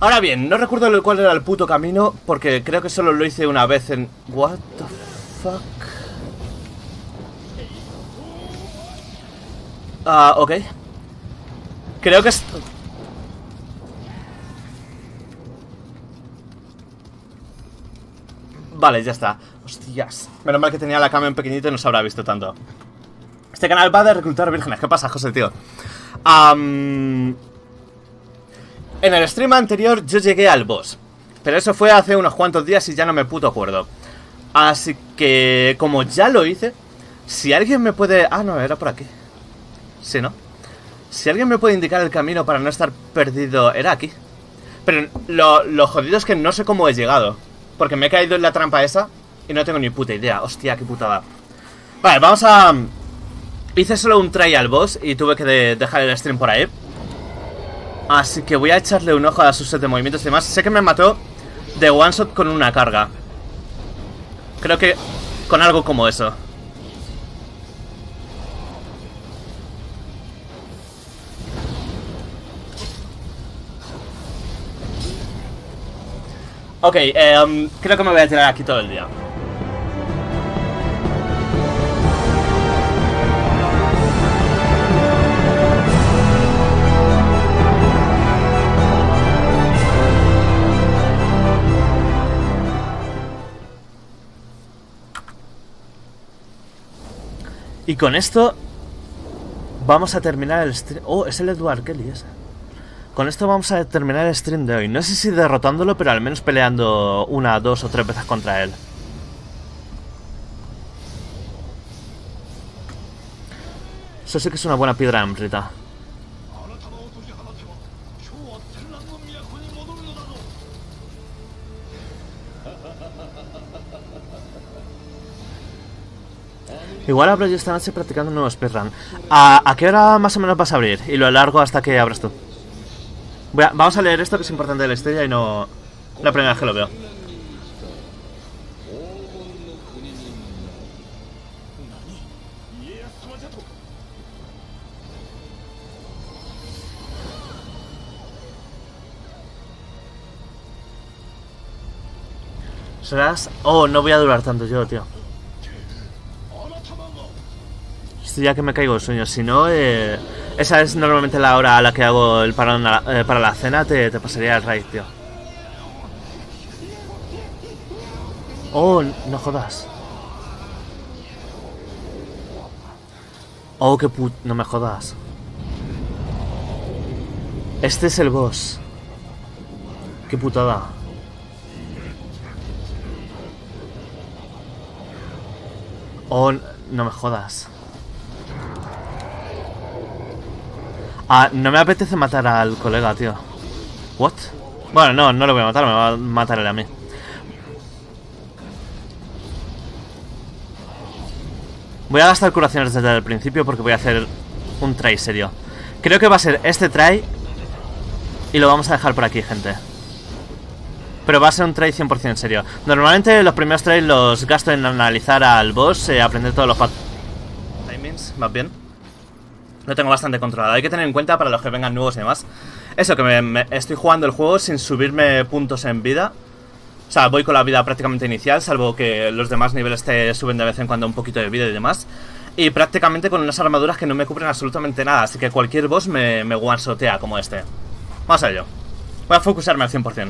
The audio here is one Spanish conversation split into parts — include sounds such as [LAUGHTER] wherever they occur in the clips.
Ahora bien, no recuerdo cuál era el puto camino porque creo que solo lo hice una vez en... What the fuck? Ah, ok. Creo que es... Vale, ya está. Hostias. Menos mal que tenía la cámara en pequeñito y no se habrá visto tanto. Este canal va de reclutar vírgenes. ¿Qué pasa, José, tío? En el stream anterior yo llegué al boss. Pero eso fue hace unos cuantos días y ya no me puto acuerdo. Así que, como ya lo hice, si alguien me puede... Ah, no, era por aquí. Sí, ¿no? Si alguien me puede indicar el camino para no estar perdido... Era aquí. Pero lo, lo jodido es que no sé cómo he llegado. Porque me he caído en la trampa esa y no tengo ni puta idea. Hostia, qué putada. Vale, vamos a... Hice solo un try al boss y tuve que dejar el stream por ahí. Así que voy a echarle un ojo a sus set de movimientos y demás. Sé que me mató de one shot con una carga. Creo que con algo como eso. Ok, eh, creo que me voy a tirar aquí todo el día. Y con esto vamos a terminar el stream. Oh, es el Edward Kelly ese. Con esto vamos a terminar el stream de hoy. No sé si derrotándolo, pero al menos peleando una, dos o tres veces contra él. Eso sí que es una buena piedra, Rita. Igual abro yo esta noche practicando un nuevo speedrun. ¿A, ¿A qué hora más o menos vas a abrir? Y lo alargo hasta que abras tú. vamos a leer esto que es importante de la historia y no la primera vez que lo veo. Serás... Oh, no voy a durar tanto yo, tío. Ya que me caigo de sueño. Si no, eh, esa es normalmente la hora a la que hago el parón eh, para la cena. Te, pasaría el raid, tío. Oh, no jodas. Oh, qué put... No me jodas. Este es el boss. Qué putada. Oh, no me jodas. Ah, no me apetece matar al colega, tío. ¿What? Bueno, no, no lo voy a matar, me va a matar él a mí. Voy a gastar curaciones desde el principio porque voy a hacer un try serio. Creo que va a ser este try y lo vamos a dejar por aquí, gente. Pero va a ser un try 100% serio. Normalmente los primeros tries los gasto en analizar al boss, eh, aprender todos los timings, más bien. Lo tengo bastante controlado. Hay que tener en cuenta para los que vengan nuevos y demás. Eso, que me, estoy jugando el juego sin subirme puntos en vida. O sea, voy con la vida prácticamente inicial, salvo que los demás niveles te suben de vez en cuando un poquito de vida y demás. Y prácticamente con unas armaduras que no me cubren absolutamente nada, así que cualquier boss me, me one-shotea como este. Vamos a ello. Voy a focusarme al 100%.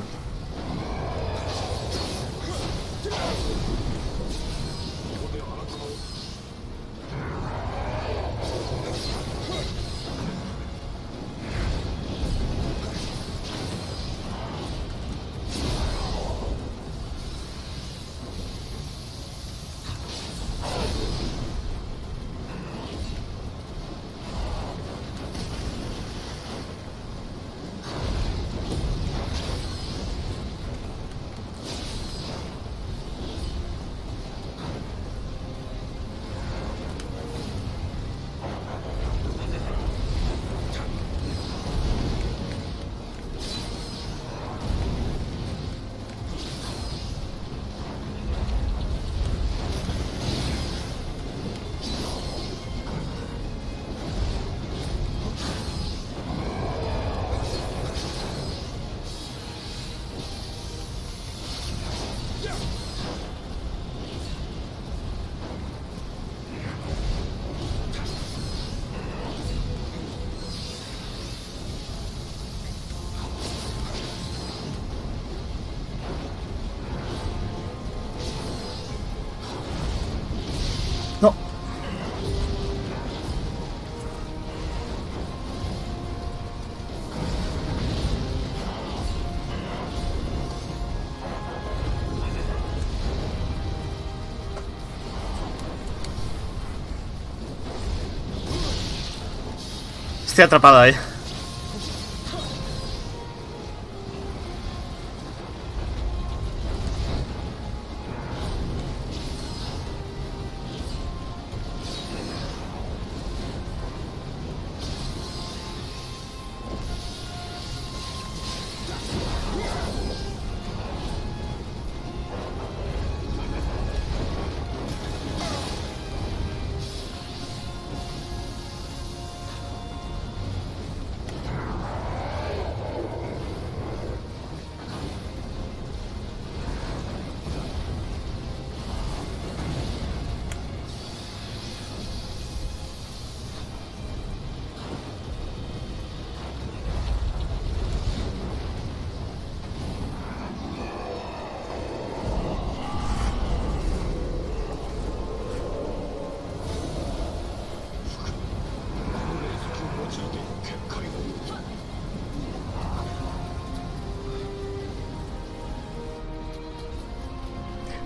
No. Estoy atrapada, eh.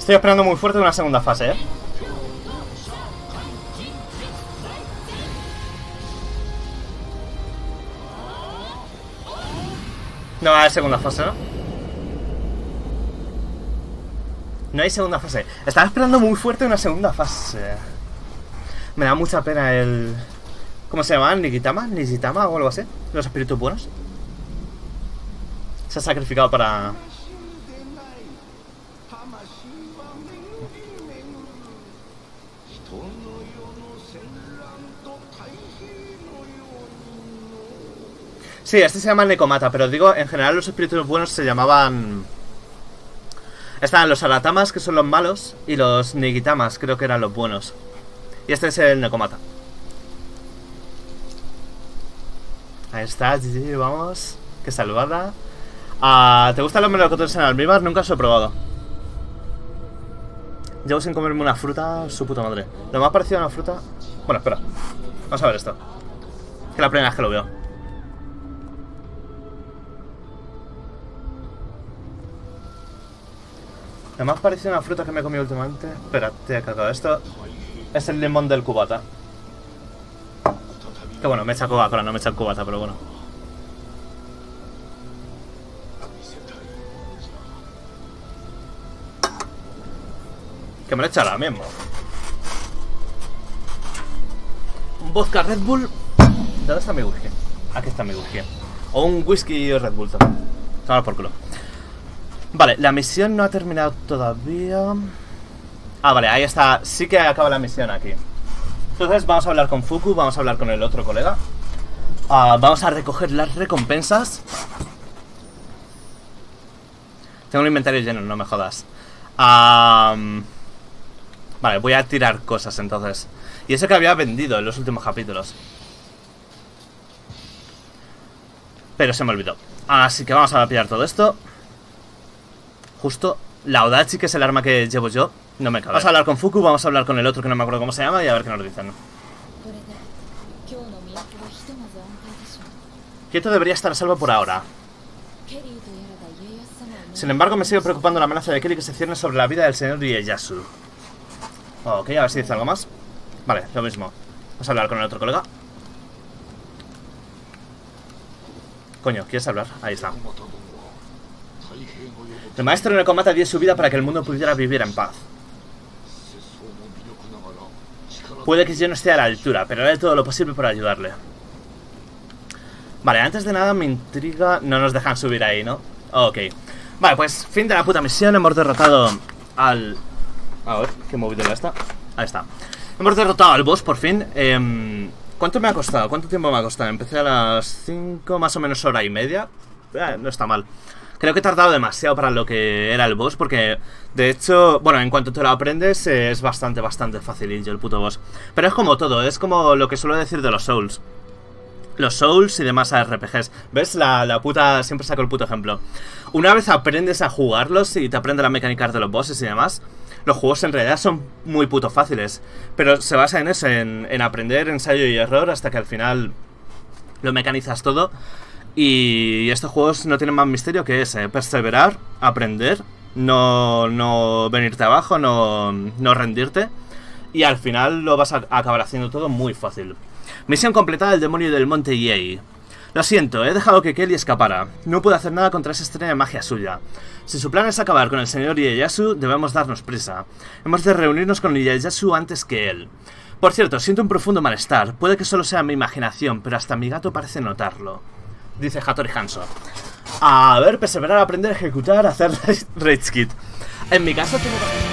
Estoy esperando muy fuerte una segunda fase, ¿eh? No hay segunda fase, ¿no? No hay segunda fase. Estaba esperando muy fuerte una segunda fase. Me da mucha pena el... ¿Cómo se llama? ¿Nikitama? ¿Nishitama o algo así? Los espíritus buenos. Se ha sacrificado para... Sí, este se llama Nekomata, pero digo, en general los espíritus buenos se llamaban... Estaban los Aratamas, que son los malos, y los Nigitamas, creo que eran los buenos. Y este es el Nekomata. Ahí está, GG, vamos. Qué salvada. Ah, ¿Te gustan los melocotones en almíbar? Nunca os he probado. Llevo sin comerme una fruta, su puta madre. Lo más parecido a una fruta... Bueno, espera. Vamos a ver esto. Que la primera vez que lo veo. Más parecido a una fruta que me he comido últimamente... Espérate, he cagado. Esto es el limón del cubata. Que bueno, me echa Coca-Cola, no me echa cubata, pero bueno. Que me lo echa ahora mismo. Un vodka Red Bull. ¿Dónde está mi whisky? Aquí está mi whisky. O un whisky Red Bull también. Toma por culo. Vale, la misión no ha terminado todavía. Ah, vale, ahí está. Sí que acaba la misión aquí. Entonces vamos a hablar con Fuku, vamos a hablar con el otro colega. Ah, vamos a recoger las recompensas. Tengo un inventario lleno, no me jodas. Ah, vale, voy a tirar cosas entonces. Y eso que había vendido en los últimos capítulos. Pero se me olvidó. Así que vamos a pillar todo esto. Justo la Odachi, que es el arma que llevo yo, no me cabe. Vamos a hablar con Fuku, vamos a hablar con el otro que no me acuerdo cómo se llama y a ver qué nos dicen. Kyoto debería estar a salvo por ahora. Sin embargo, me sigue preocupando la amenaza de Kelly que se cierne sobre la vida del señor Ieyasu. Ok, a ver si dice algo más. Vale, lo mismo. Vamos a hablar con el otro colega. Coño, ¿quieres hablar? Ahí está. El maestro en el combate dio su vida para que el mundo pudiera vivir en paz. Puede que yo no esté a la altura, pero haré todo lo posible por ayudarle. Vale, antes de nada me intriga... No nos dejan subir ahí, ¿no? Ok. Vale, pues fin de la puta misión. Hemos derrotado al... A ver, ¿qué móvil está? Ahí está. Hemos derrotado al boss por fin. Eh, ¿Cuánto me ha costado? ¿Cuánto tiempo me ha costado? Empecé a las 5, más o menos hora y media. Eh, no está mal. Creo que he tardado demasiado para lo que era el boss, porque de hecho, bueno, en cuanto te lo aprendes es bastante, bastante facilillo el puto boss. Pero es como todo, es como lo que suelo decir de los Souls. Los Souls y demás RPGs. ¿Ves? La, la puta... Siempre saco el puto ejemplo. Una vez aprendes a jugarlos y te aprendes las mecánicas de los bosses y demás, los juegos en realidad son muy puto fáciles. Pero se basa en eso, en, en aprender ensayo y error hasta que al final lo mecanizas todo y estos juegos no tienen más misterio que ese, perseverar, aprender, no, no venirte abajo, no, no rendirte. Y al final lo vas a acabar haciendo todo muy fácil. Misión completada el demonio del monte Yei. Lo siento, he dejado que Kelly escapara. No puedo hacer nada contra esa estrella de magia suya. Si su plan es acabar con el señor Ieyasu, debemos darnos prisa. Hemos de reunirnos con Ieyasu antes que él. Por cierto, siento un profundo malestar. Puede que solo sea mi imaginación, pero hasta mi gato parece notarlo. Dice Hattori Hanso. A ver, perseverar, aprender, ejecutar, hacer [LAUGHS] Rage Kit. En mi caso tengo...